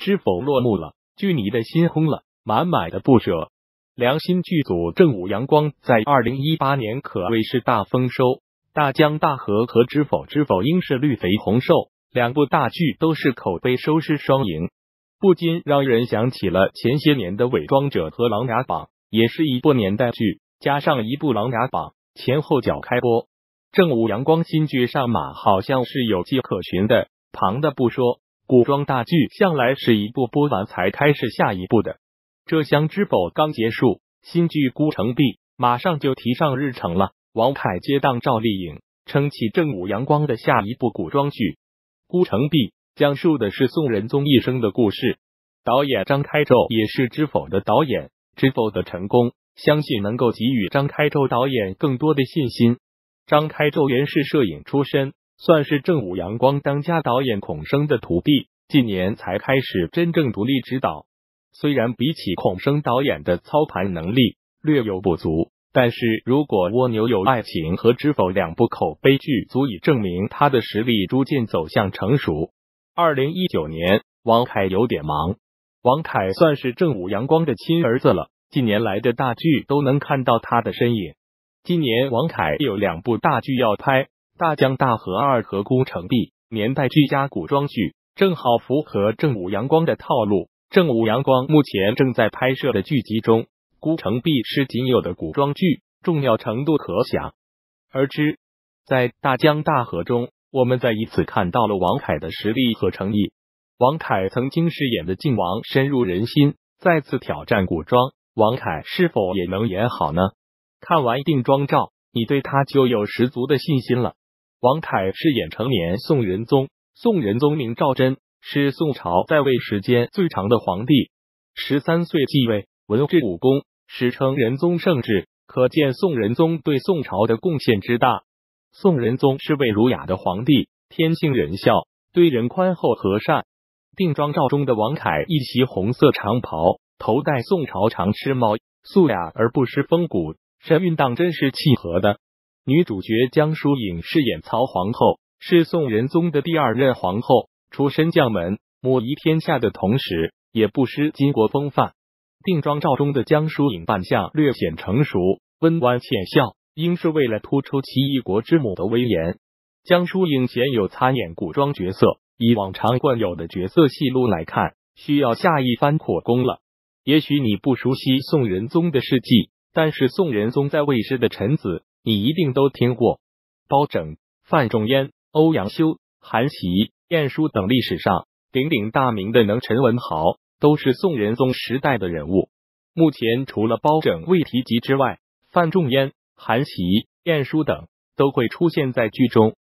知否落幕了，剧迷的心空了，满满的不舍。良心剧组正午阳光在二零一八年可谓是大丰收，大江大河和知否？知否应是绿肥红瘦。两部大剧都是口碑收视双赢，不禁让人想起了前些年的《伪装者》和《琅琊榜》，也是一部年代剧，加上一部《琅琊榜》前后脚开播，正午阳光新剧上马好像是有迹可循的。旁的不说，古装大剧向来是一部播完才开始下一部的。这厢知否刚结束，新剧《孤城闭》马上就提上日程了。王凯接档赵丽颖，撑起正午阳光的下一部古装剧《孤城闭》，讲述的是宋仁宗一生的故事。导演张开宙也是知否的导演，知否的成功，相信能够给予张开宙导演更多的信心。张开宙原是摄影出身，算是正午阳光当家导演孔生的徒弟，近年才开始真正独立指导。虽然比起孔生导演的操盘能力略有不足，但是如果蜗牛有爱情和知否两部口碑剧足以证明他的实力逐渐走向成熟。二零一九年，王凯有点忙。王凯算是正午阳光的亲儿子了，近年来的大剧都能看到他的身影。今年王凯有两部大剧要拍，《大江大河二》和《孤城闭》，年代剧加古装剧，正好符合正午阳光的套路。正午阳光目前正在拍摄的剧集中，《孤城闭》是仅有的古装剧，重要程度可想而知。在大江大河中，我们再一次看到了王凯的实力和诚意。王凯曾经饰演的靖王深入人心，再次挑战古装，王凯是否也能演好呢？看完定妆照，你对他就有十足的信心了。王凯饰演成年宋仁宗，宋仁宗名赵祯。是宋朝在位时间最长的皇帝，十三岁继位，文治武功，史称仁宗圣治，可见宋仁宗对宋朝的贡献之大。宋仁宗是位儒雅的皇帝，天性仁孝，对人宽厚和善。定妆照中的王凯一袭红色长袍，头戴宋朝长翅帽，素雅而不失风骨，神韵当真是契合的。女主角江疏影饰演曹皇后，是宋仁宗的第二任皇后。出身将门，母仪天下的同时，也不失巾帼风范。定妆照中的江疏影扮相略显成熟，温婉浅笑，应是为了突出其一国之母的威严。江疏影鲜有参演古装角色，以往常惯有的角色戏路来看，需要下一番苦功了。也许你不熟悉宋仁宗的事迹，但是宋仁宗在位时的臣子，你一定都听过：包拯、范仲淹、欧阳修、韩琦。晏殊等历史上鼎鼎大名的能臣文豪，都是宋仁宗时代的人物。目前除了包拯未提及之外，范仲淹、韩琦、晏殊等都会出现在剧中。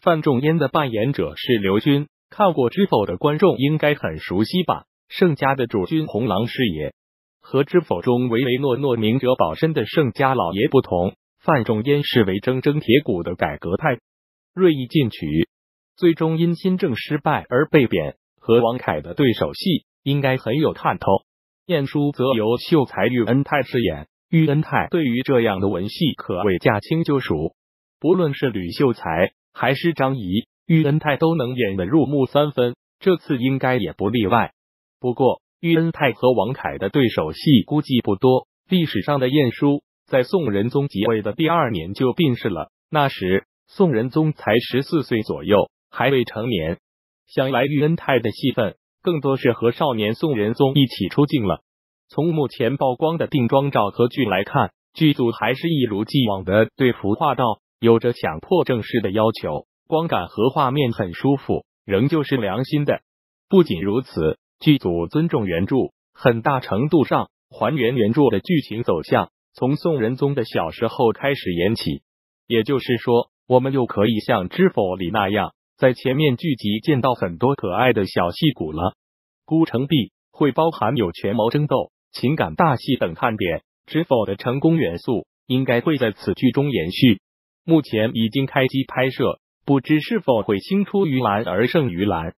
范仲淹的扮演者是刘军，看过《知否》的观众应该很熟悉吧？盛家的主君红狼师爷，和《知否》中唯唯诺诺、明哲保身的盛家老爷不同，范仲淹视为铮铮铁骨的改革派，锐意进取。最终因新政失败而被贬，和王凯的对手戏应该很有看头。晏殊则由秀才喻恩泰饰演，喻恩泰对于这样的文戏可谓驾轻就熟。不论是吕秀才还是张仪，喻恩泰都能演得入木三分，这次应该也不例外。不过，喻恩泰和王凯的对手戏估计不多。历史上的晏殊在宋仁宗即位的第二年就病逝了，那时宋仁宗才十四岁左右。还未成年，想来玉恩泰的戏份更多是和少年宋仁宗一起出镜了。从目前曝光的定妆照和剧来看，剧组还是一如既往的对服化道有着强迫症式的要求，光感和画面很舒服，仍旧是良心的。不仅如此，剧组尊重原著，很大程度上还原原著的剧情走向，从宋仁宗的小时候开始演起。也就是说，我们又可以像《知否》里那样。在前面剧集见到很多可爱的小戏骨了，孤城闭会包含有权谋争斗、情感大戏等看点，知否的成功元素应该会在此剧中延续。目前已经开机拍摄，不知是否会青出于蓝而胜于蓝。